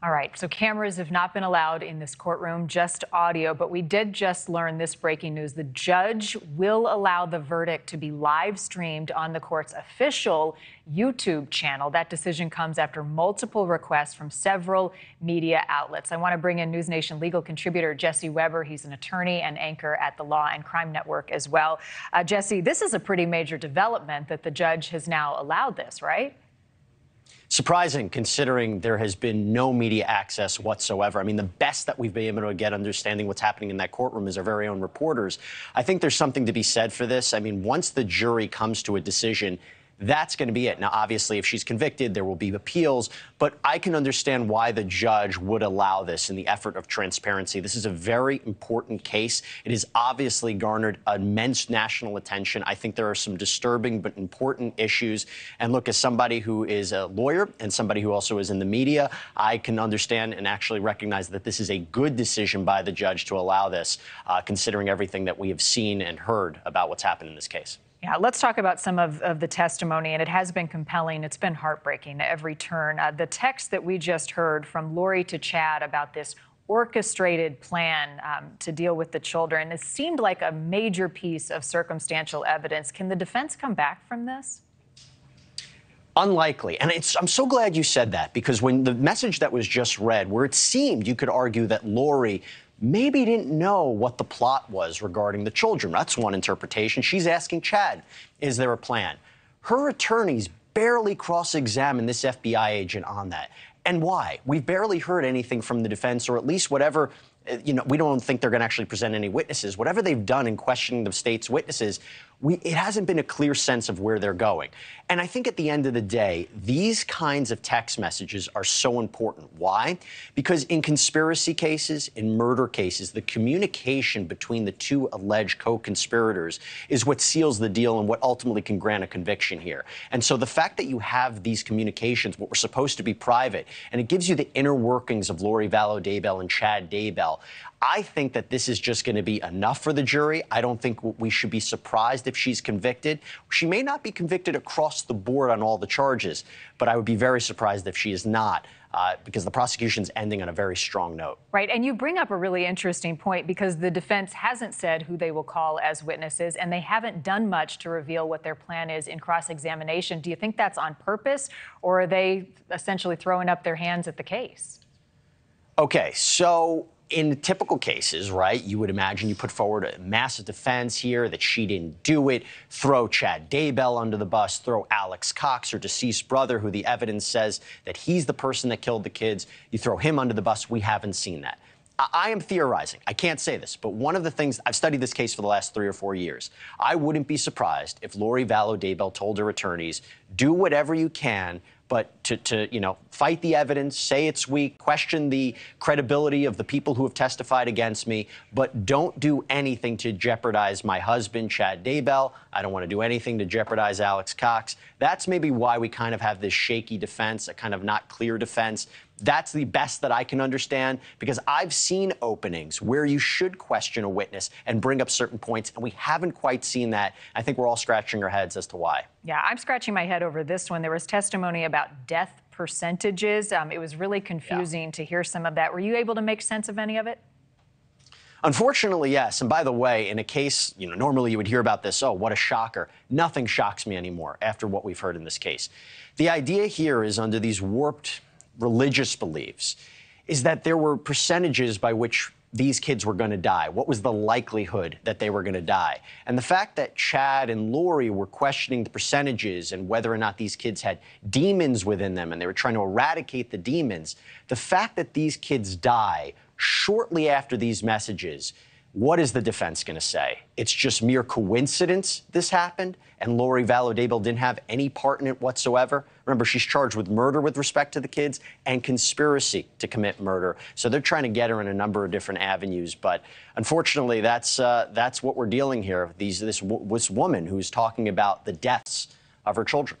All right, so cameras have not been allowed in this courtroom, just audio. But we did just learn this breaking news. The judge will allow the verdict to be live streamed on the court's official YouTube channel. That decision comes after multiple requests from several media outlets. I want to bring in News Nation legal contributor Jesse Weber. He's an attorney and anchor at the Law and Crime Network as well. Uh, Jesse, this is a pretty major development that the judge has now allowed this, right? Surprising, considering there has been no media access whatsoever. I mean, the best that we've been able to get understanding what's happening in that courtroom is our very own reporters. I think there's something to be said for this. I mean, once the jury comes to a decision, that's going to be it. Now, obviously, if she's convicted, there will be appeals, but I can understand why the judge would allow this in the effort of transparency. This is a very important case. It has obviously garnered immense national attention. I think there are some disturbing but important issues. And look, as somebody who is a lawyer and somebody who also is in the media, I can understand and actually recognize that this is a good decision by the judge to allow this, uh, considering everything that we have seen and heard about what's happened in this case. Yeah, let's talk about some of, of the testimony, and it has been compelling. It's been heartbreaking at every turn. Uh, the text that we just heard from Lori to Chad about this orchestrated plan um, to deal with the children, it seemed like a major piece of circumstantial evidence. Can the defense come back from this? Unlikely. And I'm so glad you said that because when the message that was just read, where it seemed you could argue that Lori maybe didn't know what the plot was regarding the children. That's one interpretation. She's asking Chad, is there a plan? Her attorneys barely cross examine this FBI agent on that. And why? We've barely heard anything from the defense, or at least whatever uh, you know, we don't think they're going to actually present any witnesses. Whatever they've done in questioning the state's witnesses, we, it hasn't been a clear sense of where they're going. And I think at the end of the day, these kinds of text messages are so important. Why? Because in conspiracy cases, in murder cases, the communication between the two alleged co conspirators is what seals the deal and what ultimately can grant a conviction here. And so the fact that you have these communications, what were supposed to be private, and it gives you the inner workings of Lori Vallow Daybell and Chad Daybell, I think that this is just going to be enough for the jury. I don't think we should be surprised if she's convicted. She may not be convicted across the board on all the charges, but I would be very surprised if she is not. Uh, because the prosecution's ending on a very strong note. Right. And you bring up a really interesting point because the defense hasn't said who they will call as witnesses, and they haven't done much to reveal what their plan is in cross examination. Do you think that's on purpose, or are they essentially throwing up their hands at the case? Okay. So in typical cases, right, you would imagine you put forward a massive defense here that she didn't do it, throw Chad Daybell under the bus, throw Alex Cox, her deceased brother, who the evidence says that he's the person that killed the kids. You throw him under the bus. We haven't seen that. I am theorizing. I can't say this, but one of the things I've studied this case for the last three or four years. I wouldn't be surprised if Lori Vallow Daybell told her attorneys, do whatever you can but to, to, you know, fight the evidence, say it's weak, question the credibility of the people who have testified against me, but don't do anything to jeopardize my husband, Chad Daybell. I don't want to do anything to jeopardize Alex Cox. That's maybe why we kind of have this shaky defense, a kind of not clear defense. That's the best that I can understand because I've seen openings where you should question a witness and bring up certain points, and we haven't quite seen that. I think we're all scratching our heads as to why. Yeah, I'm scratching my head over this one. There was testimony about death percentages. Um, it was really confusing yeah. to hear some of that. Were you able to make sense of any of it? Unfortunately, yes. And by the way, in a case, you know, normally you would hear about this, oh, what a shocker. Nothing shocks me anymore after what we've heard in this case. The idea here is under these warped religious beliefs is that there were percentages by which these kids were going to die. What was the likelihood that they were going to die? And the fact that Chad and Lori were questioning the percentages and whether or not these kids had demons within them and they were trying to eradicate the demons, the fact that these kids die shortly after these messages what is the defense going to say? It's just mere coincidence this happened, and Lori Vallow Daybell didn't have any part in it whatsoever. Remember, she's charged with murder with respect to the kids and conspiracy to commit murder. So they're trying to get her in a number of different avenues. But unfortunately, that's uh, that's what we're dealing here. These this this woman who's talking about the deaths of her children.